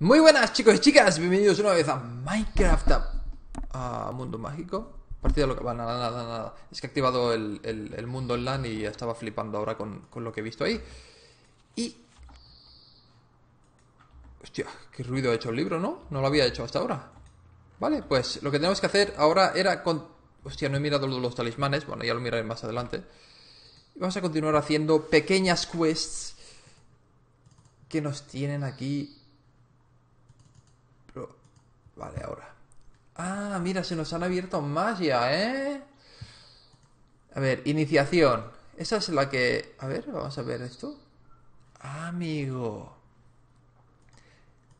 Muy buenas chicos y chicas, bienvenidos una vez a Minecraft a, Mundo Mágico. Partida lo que va, nada, nada, nada. Es que he activado el, el, mundo online y estaba flipando ahora con, con, lo que he visto ahí. Y... Hostia, qué ruido ha hecho el libro, ¿no? No lo había hecho hasta ahora. Vale, pues lo que tenemos que hacer ahora era con... Hostia, no he mirado los talismanes, bueno, ya lo miraré más adelante. Vamos a continuar haciendo pequeñas quests Que nos tienen aquí Vale, ahora. Ah, mira, se nos han abierto más ya, ¿eh? A ver, iniciación. Esa es la que... A ver, vamos a ver esto. amigo.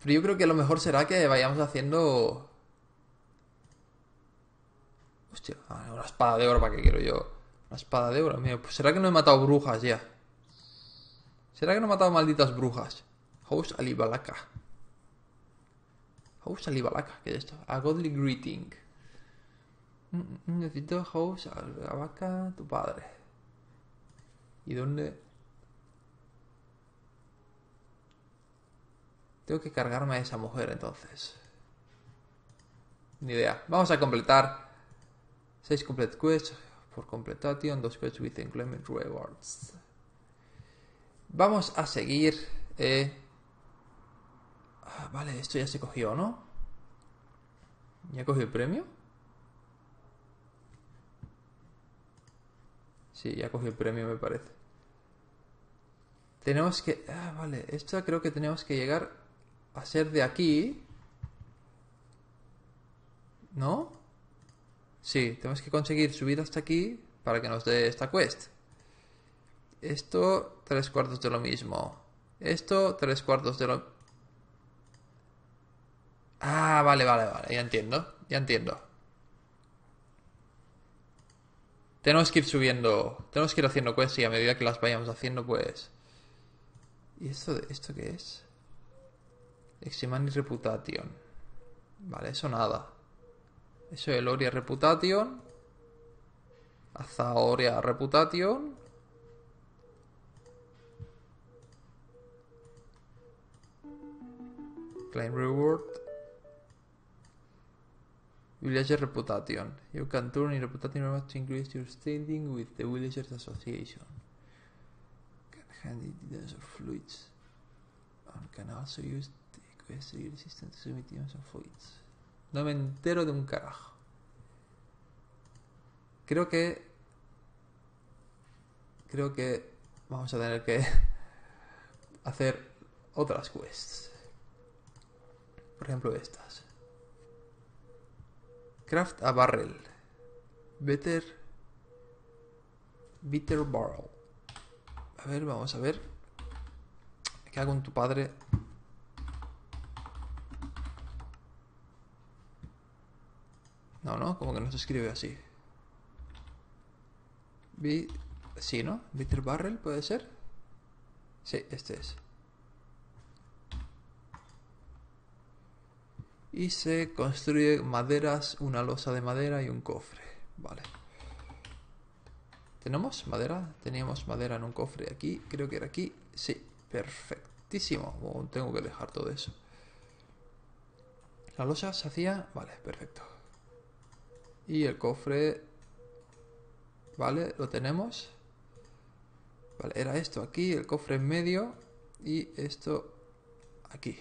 Pero yo creo que lo mejor será que vayamos haciendo... Hostia, ah, una espada de oro, ¿para qué quiero yo? Una espada de oro, mío. Pues será que no he matado brujas ya. ¿Será que no he matado malditas brujas? Host Alibalaka. House Alibalaka, ¿qué es esto? A Godly Greeting. Mm, mm, necesito House Alibalaka, tu padre. ¿Y dónde? Tengo que cargarme a esa mujer entonces. Ni idea. Vamos a completar 6 complete quests por completation, 2 quests with inclement rewards. Vamos a seguir eh, Ah, vale, esto ya se cogió, ¿no? ¿Ya cogió el premio? Sí, ya cogió el premio, me parece. Tenemos que... Ah, vale, esto creo que tenemos que llegar a ser de aquí. ¿No? Sí, tenemos que conseguir subir hasta aquí para que nos dé esta quest. Esto, tres cuartos de lo mismo. Esto, tres cuartos de lo... Ah, vale, vale, vale, ya entiendo, ya entiendo. Tenemos que ir subiendo, tenemos que ir haciendo quests y a medida que las vayamos haciendo, pues... ¿Y esto, esto qué es? Eximani Reputation. Vale, eso nada. Eso es Eloria Reputation. Azaoria Reputation. Claim Reward. Villager Reputation. You can turn in reputation to increase your standing with the Villagers Association. Can handle details of fluids. And can also use the quest resistant to items of fluids. No me entero de un carajo. Creo que... Creo que vamos a tener que hacer otras quests. Por ejemplo estas. Craft a barrel. Better. Bitter barrel. A ver, vamos a ver. ¿Qué hago con tu padre? No, no, como que no se escribe así. Bi sí, ¿no? Bitter barrel, ¿puede ser? Sí, este es. Y se construye maderas, una losa de madera y un cofre. Vale. ¿Tenemos madera? Teníamos madera en un cofre aquí. Creo que era aquí. Sí, perfectísimo. tengo que dejar todo eso. La losa se hacía... Vale, perfecto. Y el cofre... Vale, lo tenemos. Vale, era esto aquí, el cofre en medio y esto aquí.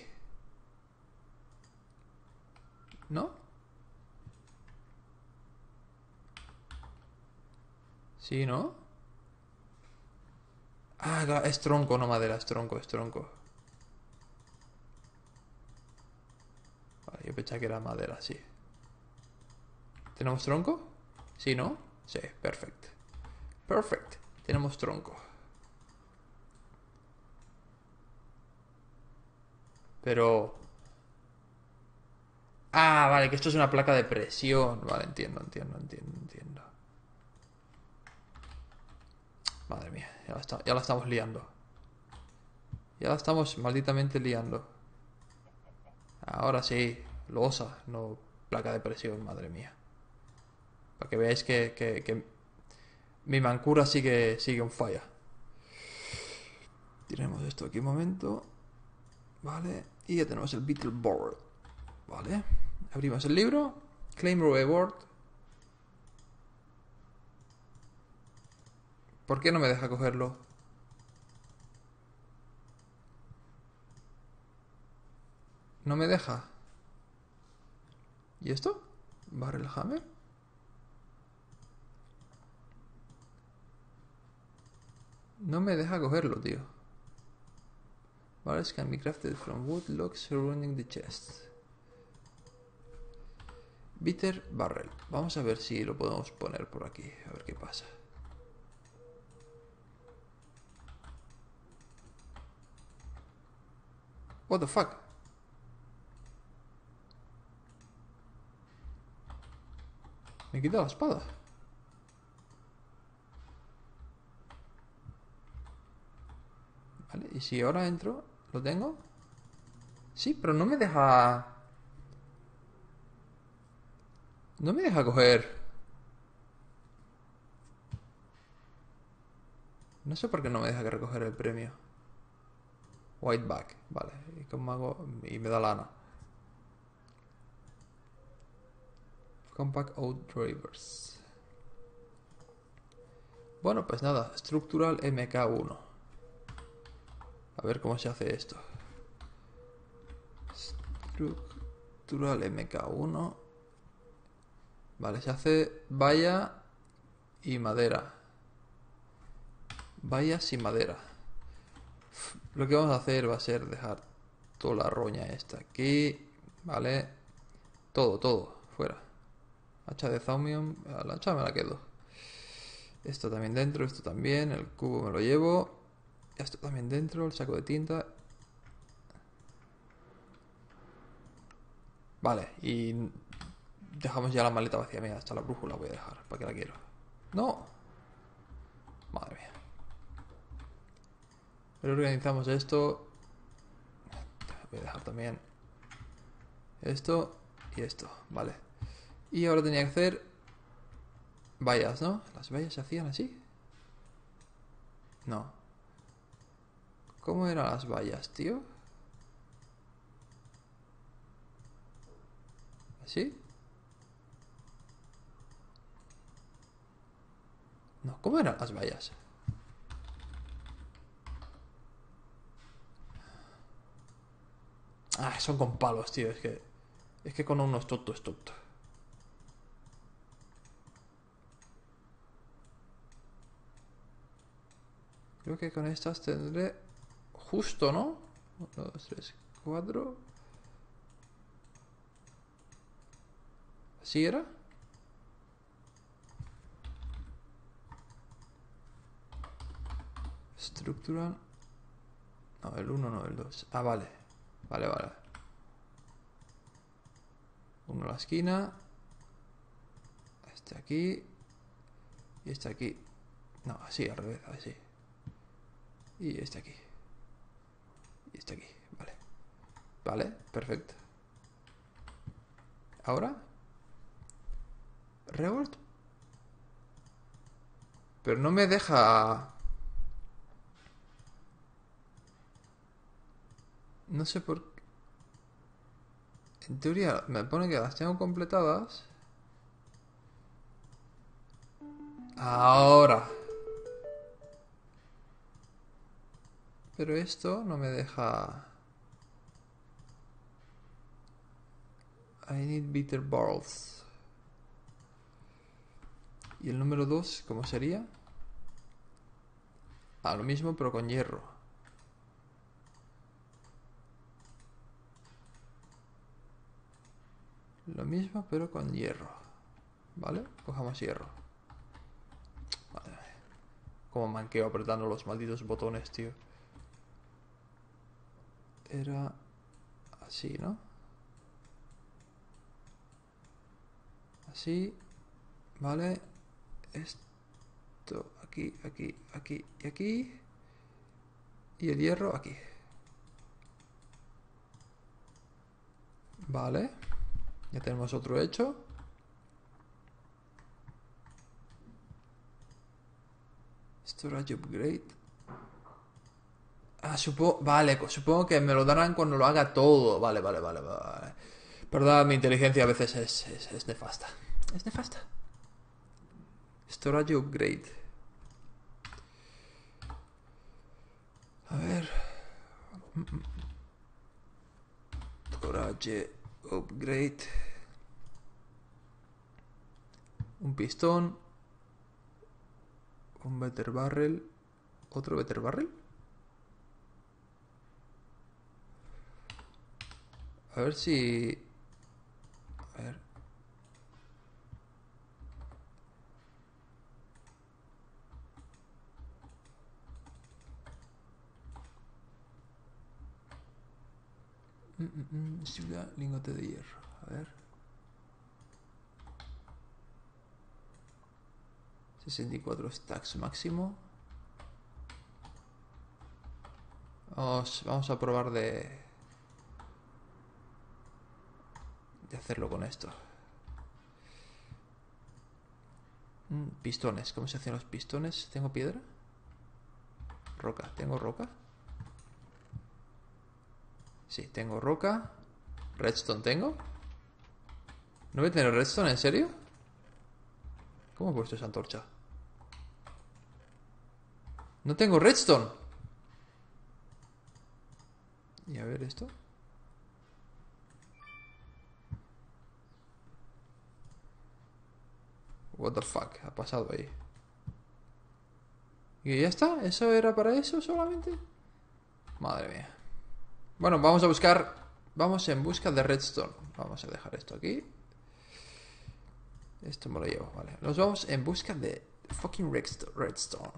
¿No? Sí, ¿no? Ah, es tronco, no madera, es tronco, es tronco. Vale, yo pensaba que era madera, sí. ¿Tenemos tronco? Sí, ¿no? Sí, perfecto. Perfect. Tenemos tronco. Pero Ah, vale, que esto es una placa de presión. Vale, entiendo, entiendo, entiendo, entiendo. Madre mía, ya la, estamos liando. Ya la estamos malditamente liando. Ahora sí, losa, no placa de presión, madre mía. Para que veáis que, mi mancura sigue, sigue un falla. Tiremos esto aquí un momento. Vale, y ya tenemos el Beetleboard. Vale, abrimos el libro. Claim Reward. ¿Por qué no me deja cogerlo? No me deja. ¿Y esto? ¿Barrel Hammer? No me deja cogerlo, tío. Barrels can be crafted from wood logs surrounding the chest. Bitter Barrel. Vamos a ver si lo podemos poner por aquí. A ver qué pasa. What the fuck? Me quita la espada. Vale, y si ahora entro, ¿lo tengo? Sí, pero no me deja... No me deja coger... No sé por qué no me deja recoger el premio. Whiteback, vale. ¿Y cómo hago? Y me da lana. Compact Out Drivers. Bueno, pues nada, Structural MK1. A ver cómo se hace esto. Structural MK1. Vale, se hace valla y madera. Vallas y madera. Lo que vamos a hacer va a ser dejar toda la roña esta aquí. Vale. Todo, todo. Fuera. Hacha de Zaumium. La hacha me la quedo. Esto también dentro, esto también. El cubo me lo llevo. Esto también dentro, el saco de tinta. Vale, y dejamos ya la maleta vacía. Mira, hasta la brújula voy a dejar. ¿Para qué la quiero? ¡No! Madre mía. Reorganizamos esto. Voy a dejar también esto y esto. Vale. Y ahora tenía que hacer vallas, ¿no? ¿Las vallas se hacían así? No. ¿Cómo eran las vallas, tío? ¿Así? No, ¿cómo eran las vallas? Ah, son con palos, tío. Es que. Es que con uno es tonto, es tonto. Creo que con estas tendré justo, ¿no? 1, 2, 3, 4. ¿Así era? Estructural. No, el 1 no, el 2. Ah, vale. Vale, vale. Uno a la esquina. Este aquí. Y este aquí. No, así, al revés, así. Y este aquí. Y este aquí, vale. Vale, perfecto. Ahora. Reward. Pero no me deja... No sé por qué. En teoría me pone que las tengo completadas. Ahora. Pero esto no me deja... I need bitter balls. ¿Y el número 2 cómo sería? Ah, lo mismo pero con hierro. Lo mismo pero con hierro. ¿Vale? Cojamos hierro. Vale. Como manqueo apretando los malditos botones, tío. Era así, ¿no? Así. Vale. Esto aquí, aquí, aquí y aquí. Y el hierro aquí. Vale. Ya tenemos otro hecho. Storage upgrade. Ah, supo... Vale, co- supongo que me lo darán cuando lo haga todo. Vale, vale, vale, vale. Perdón, mi inteligencia a veces es, es, es nefasta. Es nefasta. Storage upgrade. A ver. Storage upgrade. Un pistón. Un better barrel. ¿Otro better barrel? A ver si... A ver. Mm, ciudad, lingote de hierro. A ver. 64 stacks máximo. Vamos, vamos a probar de... De hacerlo con esto. Mm, Pistones. ¿Cómo se hacen los pistones? ¿Tengo piedra? Roca. ¿Tengo roca? Sí, tengo roca. Redstone tengo. ¿No voy a tener redstone? ¿En serio? ¿Cómo he puesto esa antorcha? No tengo redstone. Y a ver esto. What the fuck ha pasado ahí. ¿Y ya está? ¿Eso era para eso solamente? Madre mía. Bueno, vamos a buscar... Vamos en busca de redstone. Vamos a dejar esto aquí. Esto me lo llevo, vale. Nos vamos en busca de fucking redsto- redstone.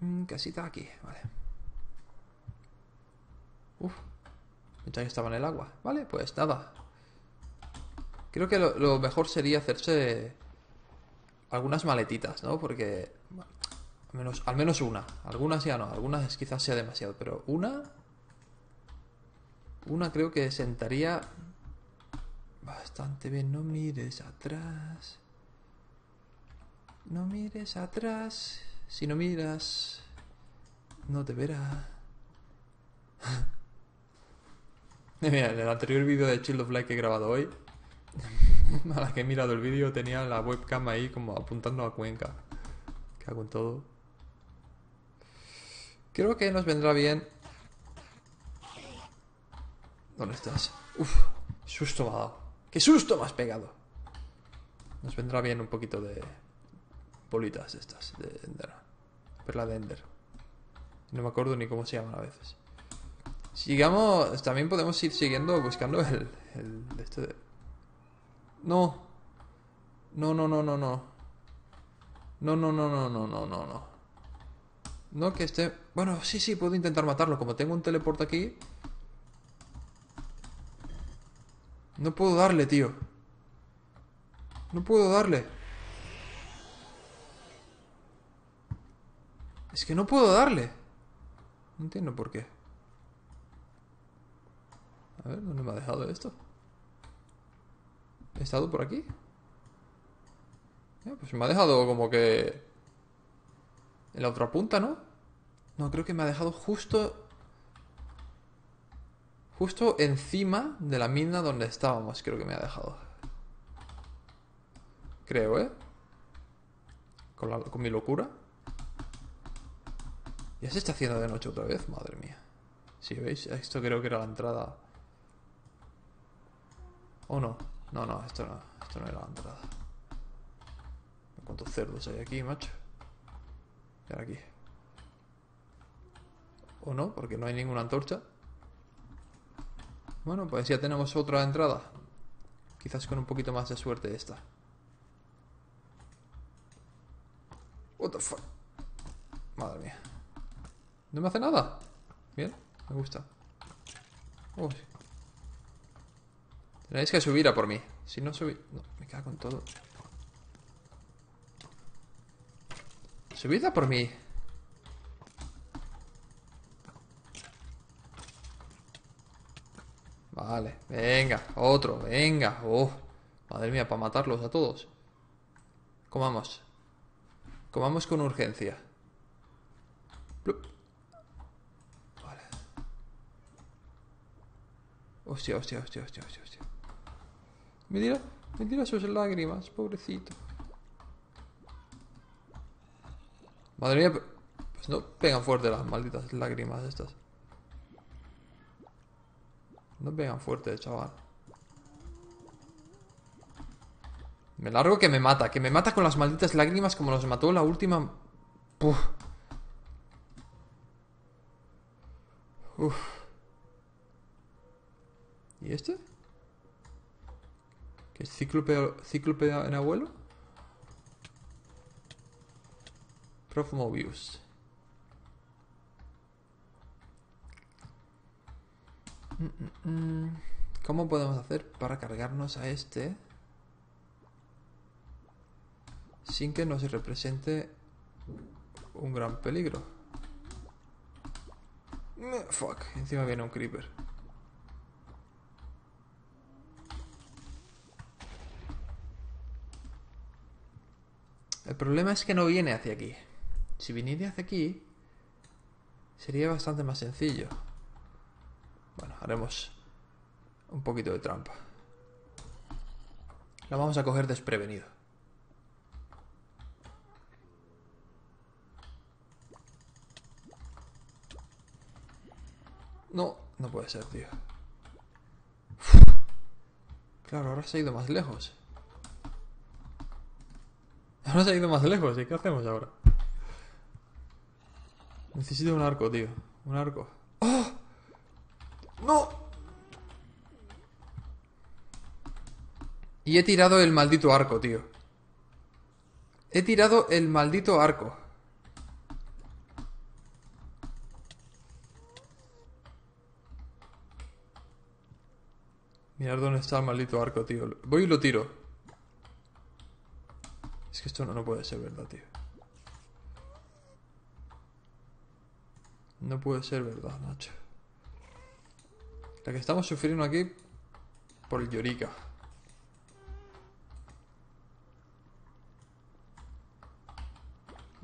Mm, mm, Casita aquí, vale. Uf. Pensaba que estaba en el agua. Vale, pues nada. Creo que lo, mejor sería hacerse algunas maletitas, ¿no? Porque al menos una. Algunas ya no. Algunas quizás sea demasiado. Pero una... Una creo que sentaría bastante bien. No mires atrás. No mires atrás. Si no miras, no te verá. Mira, en el anterior vídeo de Child of Light que he grabado hoy, a la que he mirado el vídeo tenía la webcam ahí como apuntando a Cuenca. Que hago en todo. Creo que nos vendrá bien. ¿Dónde estás? Uf, susto me ha dado. ¡Qué susto me has pegado! Nos vendrá bien un poquito de bolitas estas de Ender. Perla de Ender. No me acuerdo ni cómo se llaman a veces. Sigamos, también podemos ir siguiendo buscando el, el este de... No. No, no, no, no, no. No, no, no, no, no, no, no, no. No que esté... Bueno, sí, sí, puedo intentar matarlo. Como tengo un teleport aquí... No puedo darle, tío. No puedo darle. Es que no puedo darle. No entiendo por qué. A ver, ¿dónde me ha dejado esto? ¿He estado por aquí? Pues me ha dejado como que... En la otra punta, ¿no? No, creo que me ha dejado justo... Justo encima de la mina donde estábamos, creo que me ha dejado. Creo, ¿eh? Con, mi locura. Ya se está haciendo de noche otra vez, madre mía. Si veis, esto creo que era la entrada. ¿O no? No, no, esto no, esto no era la entrada. ¿Cuántos cerdos hay aquí, macho? Y ahora aquí. ¿O no? Porque no hay ninguna antorcha. Bueno, pues ya tenemos otra entrada. Quizás con un poquito más de suerte esta. What the fuck? Madre mía. No me hace nada. Bien, me gusta. Tenéis que subir a por mí. Si no subí... No, me cago en todo. Subid a por mí. Vale, venga, otro, venga. Oh, madre mía, para matarlos a todos. Comamos. Comamos con urgencia. Plup. Vale. Hostia, hostia, hostia, hostia, hostia, hostia. Me tira, me tira sus lágrimas, pobrecito. Madre mía, pues no pegan fuerte las malditas lágrimas estas. No pegan fuerte, chaval. Me largo que me mata, que me mata con las malditas lágrimas como nos mató la última... Uf. Uf. ¿Y este? ¿Qué es cíclope, cíclope en abuelo? Prof Mobius. Mm, mm, mm. ¿Cómo podemos hacer para cargarnos a este sin que nos represente un gran peligro? Fuck, encima viene un creeper. El problema es que no viene hacia aquí. Si viniera hacia aquí, sería bastante más sencillo. Bueno, haremos un poquito de trampa. La vamos a coger desprevenido. No, no puede ser, tío. Claro, ahora se ha ido más lejos. Ahora se ha ido más lejos, ¿y qué hacemos ahora? Necesito un arco, tío. Un arco. ¡Oh! ¡No! Y he tirado el maldito arco, tío. He tirado el maldito arco. Mirad dónde está el maldito arco, tío. Voy y lo tiro. Es que esto no, puede ser verdad, tío. No puede ser verdad, Nacho. La que estamos sufriendo aquí por el Yorika.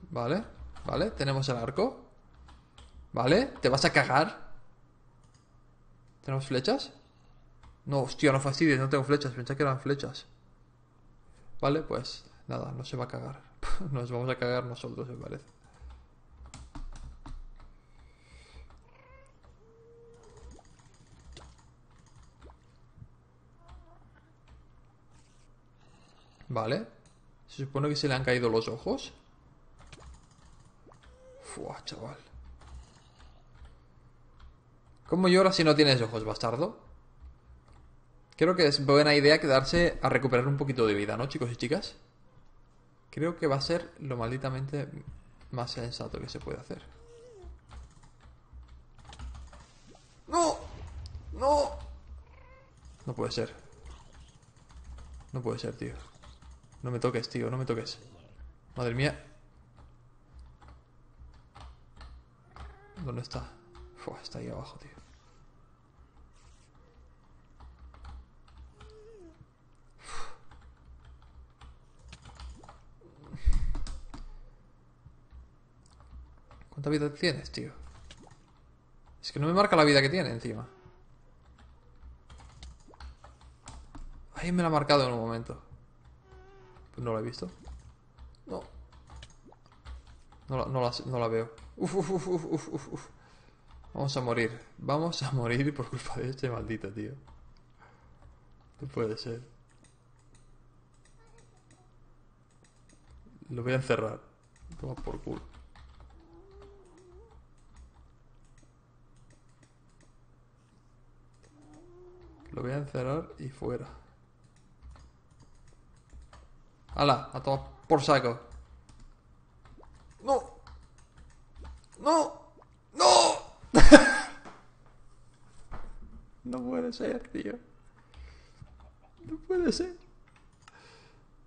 Vale, vale, tenemos el arco. Vale, ¿te vas a cagar? ¿Tenemos flechas? No, hostia, no fastidies, no tengo flechas, pensé que eran flechas. Vale, pues Nada, no se va a cagar. Nos vamos a cagar nosotros, me parece. Vale. Se supone que se le han caído los ojos. Fua, chaval. ¿Cómo llora si no tienes ojos, bastardo? Creo que es buena idea quedarse a recuperar un poquito de vida, ¿no, chicos y chicas? Creo que va a ser lo malditamente más sensato que se puede hacer. ¡No! ¡No! No puede ser. No puede ser, tío. No me toques, tío, no me toques. Madre mía. ¿Dónde está? está ahí abajo, tío. ¿Cuánta vida tienes, tío? Es que no me marca la vida que tiene encima. Ahí me la ha marcado en un momento. Pues no la he visto. No. No la, no la, veo. Uf, uf, uf, uf, uf, uf. Vamos a morir. Vamos a morir por culpa de este maldito, tío. No puede ser. Lo voy a encerrar. Toma por culo. Lo voy a encerrar y fuera. ¡Hala! A todo por saco. ¡No! ¡No! ¡No! no puede ser, tío. No puede ser.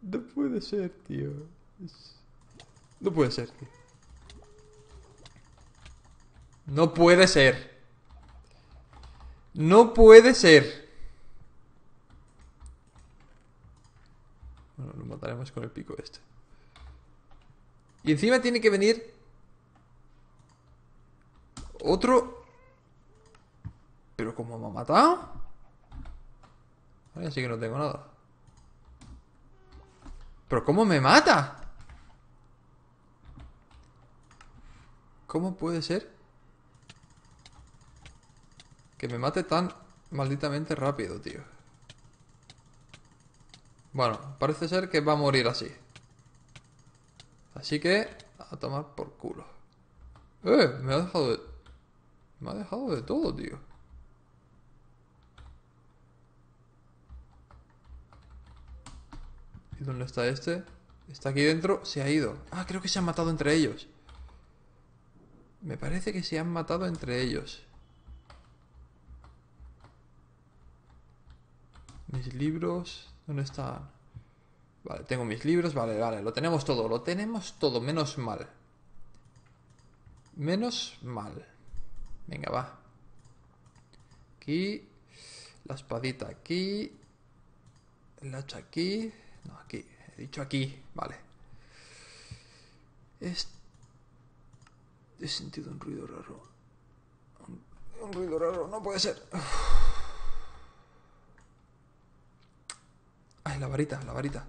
No puede ser, tío. No puede ser, tío. No puede ser. No puede ser. Bueno, lo mataremos con el pico este. Y encima tiene que venir... Otro... ¿Pero cómo me ha matado? Ahora sí que no tengo nada. ¿Pero cómo me mata? ¿Cómo puede ser? Que me mate tan malditamente rápido, tío. Bueno, parece ser que va a morir así. Así que a tomar por culo. ¡Eh! Me ha dejado de... Me ha dejado de todo, tío. ¿Y dónde está este? Está aquí dentro. Se ha ido. Ah, creo que se han matado entre ellos. Me parece que se han matado entre ellos. Mis libros... ¿Dónde están? Vale, tengo mis libros. Vale, vale. Lo tenemos todo. Lo tenemos todo. Menos mal. Menos mal. Venga, va. Aquí. La espadita aquí. El hacha aquí. No, aquí. He dicho aquí. Vale. He sentido un ruido raro. Un, ruido raro. No puede ser. Ay, la varita, la varita.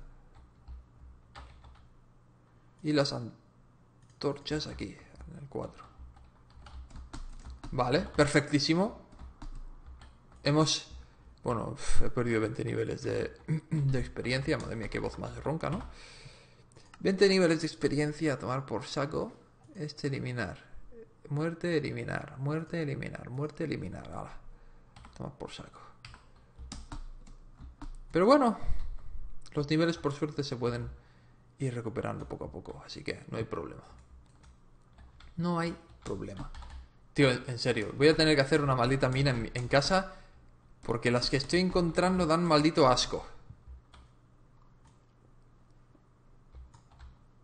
Y las antorchas aquí, en el 4. Vale, perfectísimo. Hemos bueno, he perdido 20 niveles de, experiencia. Madre mía, qué voz más ronca, ¿no? 20 niveles de experiencia a tomar por saco. Este eliminar. Muerte, eliminar. Muerte, eliminar. Muerte, eliminar. Ahora. Tomar por saco. Pero bueno. Los niveles por suerte se pueden ir recuperando poco a poco. Así que no hay problema. No hay problema. Tío, en serio. Voy a tener que hacer una maldita mina en casa porque las que estoy encontrando dan maldito asco.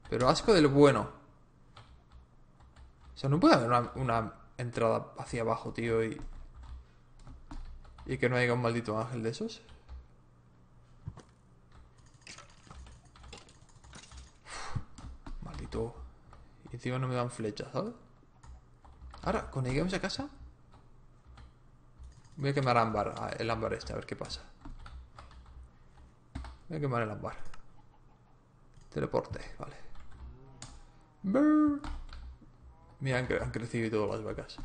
Pero asco del bueno. O sea, no puede haber una, entrada hacia abajo, tío, y... Y que no haya un maldito ángel de esos. Encima no me dan flechas, ¿sabes? Ahora, cuando lleguemos a casa, Voy a quemar ámbar, ah, el ámbar este, a ver qué pasa. Voy a quemar el ámbar. Teleporte, vale. Mira, han, crecido todas las vacas.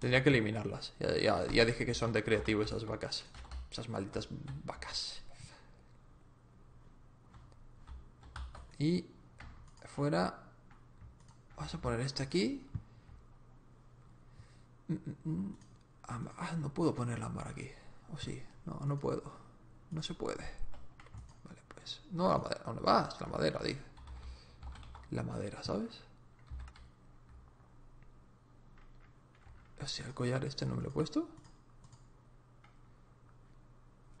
Tendría que eliminarlas. Ya, ya, dije que son de creativo esas vacas. Esas malditas vacas. Y fuera. Vamos a poner este aquí. Mm, mm, mm. Ah, no puedo poner el ámbar aquí. ¿O sí? No, no puedo. No se puede. Vale, pues. No, la madera. ¿Dónde vas? La madera, dice. La madera, ¿sabes? O sea, el collar este no me lo he puesto.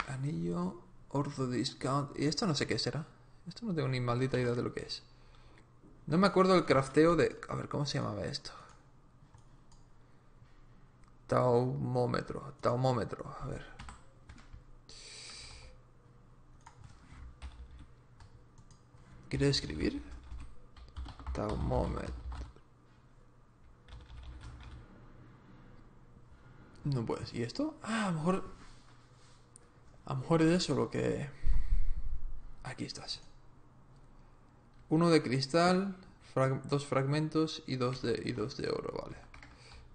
Anillo. Ortho discount. Y esto no sé qué será. Esto no tengo ni maldita idea de lo que es. No me acuerdo del crafteo de... A ver, ¿cómo se llamaba esto? Taumómetro, taumómetro, a ver. ¿Quiere escribir? Taumómetro. No puedes. ¿Y esto? Ah, a lo mejor... A lo mejor es eso lo que... Aquí estás. Uno de cristal, dos fragmentos y dos de, y dos de oro, vale.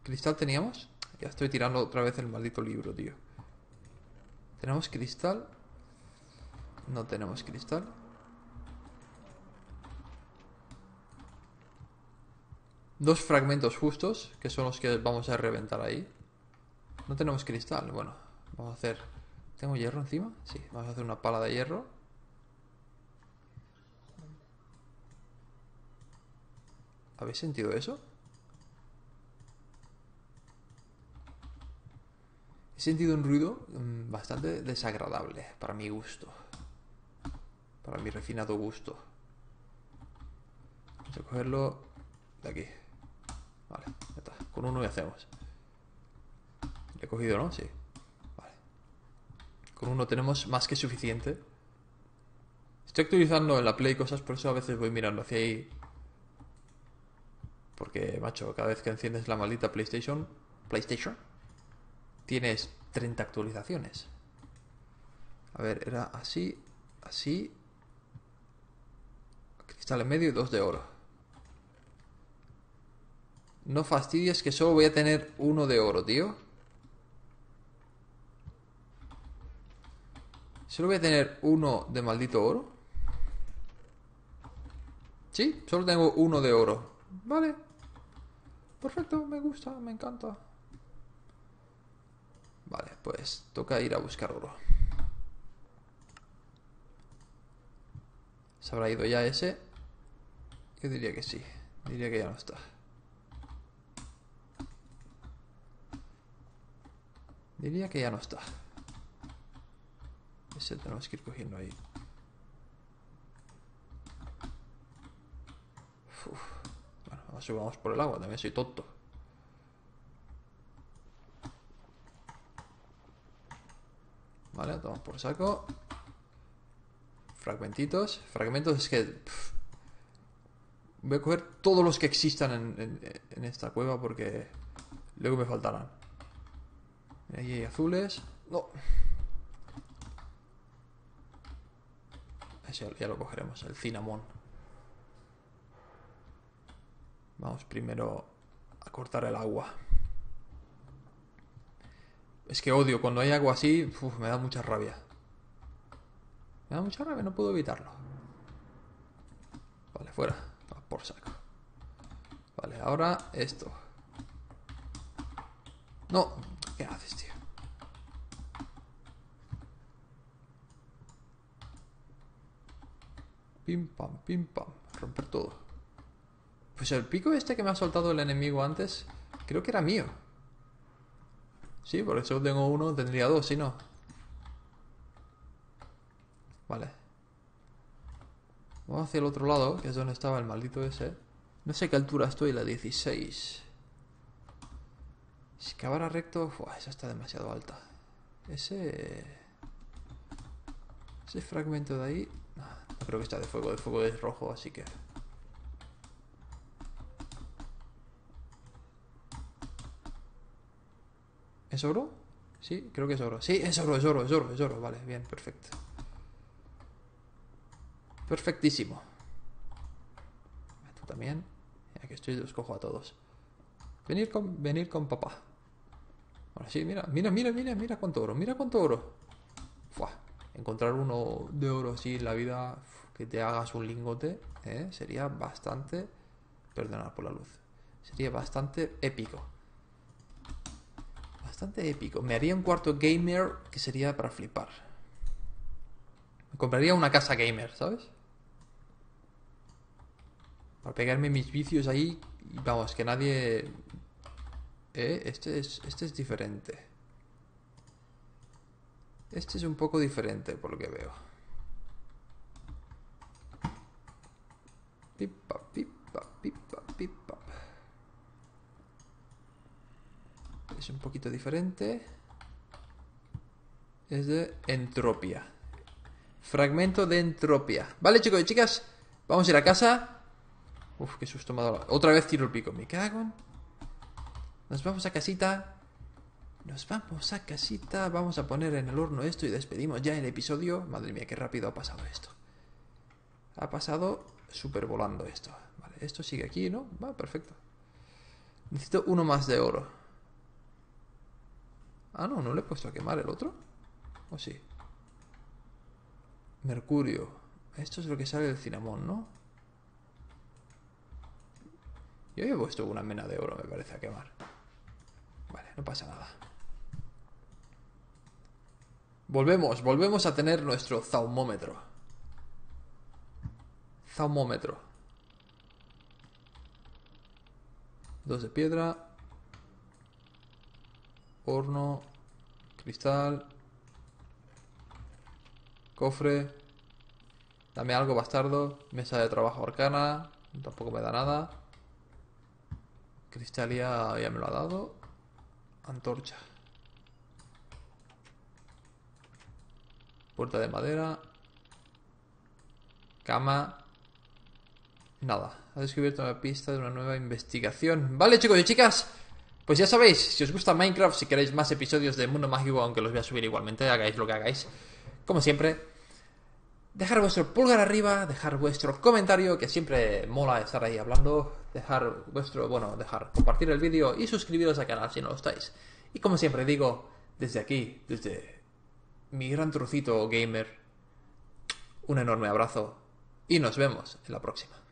¿Cristal teníamos? Ya estoy tirando otra vez el maldito libro, tío. ¿Tenemos cristal? No tenemos cristal. Dos fragmentos justos, que son los que vamos a reventar ahí. No tenemos cristal. Bueno, vamos a hacer... ¿Tengo hierro encima? Sí, vamos a hacer una pala de hierro. ¿Habéis sentido eso? He sentido un ruido mm, bastante desagradable para mi gusto. Para mi refinado gusto. Vamos a cogerlo de aquí. Vale, ya está. Con uno ya hacemos. Le he cogido, ¿no? Sí. Vale. Con uno tenemos más que suficiente. Estoy actualizando en la Play cosas, por eso a veces voy mirando hacia ahí. Porque, macho, cada vez que enciendes la maldita PlayStation... PlayStation tienes 30 actualizaciones. A ver, era así, así. Cristal en medio y dos de oro. No fastidies que solo voy a tener uno de oro, tío. Solo voy a tener uno de maldito oro. Sí, solo tengo uno de oro. Vale. Perfecto, me gusta, me encanta. Vale, pues toca ir a buscar oro. ¿Se habrá ido ya ese? Yo diría que sí. Diría que ya no está. Diría que ya no está. Ese tenemos que ir cogiendo ahí. Bueno, ahora subamos por el agua, también soy tonto. Vale, tomamos por saco. Fragmentitos. Fragmentos es que... voy a coger todos los que existan en, esta cueva porque luego me faltarán. Ahí hay azules. No. Ese ya lo cogeremos, el cinnamon. Vamos primero a cortar el agua. Es que odio, cuando hay agua así, me da mucha rabia. Me da mucha rabia, no puedo evitarlo. Vale, fuera. por saco. Vale, ahora esto. No, ¿qué haces, tío? Pim pam, pim pam. Romper todo. Pues el pico este que me ha soltado el enemigo antes, creo que era mío. Sí, por eso tengo uno, tendría dos, si no. Vale. Vamos hacia el otro lado, que es donde estaba el maldito ese. No sé qué altura estoy, la 16. Si acabara recto... esa está demasiado alta. Ese... Ese fragmento de ahí... No creo que está de fuego. De fuego es rojo, así que... ¿Es oro? Sí, creo que es oro. Sí, es oro, es oro, es oro, es oro. Vale, bien, perfecto. Perfectísimo. Tú también. Aquí estoy, los cojo a todos. Venir con, venir con papá. Ahora sí, mira, mira, mira, mira, mira cuánto oro, mira cuánto oro. Encontrar uno de oro así en la vida, que te hagas un lingote, ¿eh? sería bastante, perdonad por la luz, sería bastante épico bastante épico. Me haría un cuarto gamer que sería para flipar. Me compraría una casa gamer, ¿sabes? Para pegarme mis vicios ahí vamos, que nadie... Eh, este es, este es diferente. Este es un poco diferente por lo que veo. Pipa, pipa, pipa. Es un poquito diferente. Es de entropia. Fragmento de entropia. Vale, chicos y chicas, vamos a ir a casa. Uf, qué susto me ha dado. Otra vez tiro el pico. Me cago Nos vamos a casita. Nos vamos a casita. Vamos a poner en el horno esto y despedimos ya el episodio. Madre mía, qué rápido ha pasado esto. Ha pasado súper volando esto. Vale, esto sigue aquí, ¿no? Va, perfecto. Necesito uno más de oro. Ah, no, no le he puesto a quemar el otro. ¿O sí? Mercurio. Esto es lo que sale del cinnamon, ¿no? Yo he puesto una mena de oro, me parece, a quemar. Vale, no pasa nada. Volvemos, volvemos a tener nuestro zaumómetro. Zaumómetro. Dos de piedra, horno, cristal, cofre, dame algo bastardo, mesa de trabajo arcana, tampoco me da nada, cristalia ya me lo ha dado, antorcha, puerta de madera, cama, nada, ha descubierto una pista de una nueva investigación. Vale chicos y chicas, pues ya sabéis, si os gusta Minecraft, si queréis más episodios de Mundo Mágico, aunque los voy a subir igualmente, hagáis lo que hagáis. como siempre, dejar vuestro pulgar arriba, dejar vuestro comentario, que siempre mola estar ahí hablando, dejar vuestro, bueno, dejar compartir el vídeo y suscribiros al canal si no lo estáis. Y como siempre digo, desde aquí, desde mi gran trocito gamer, un enorme abrazo y nos vemos en la próxima.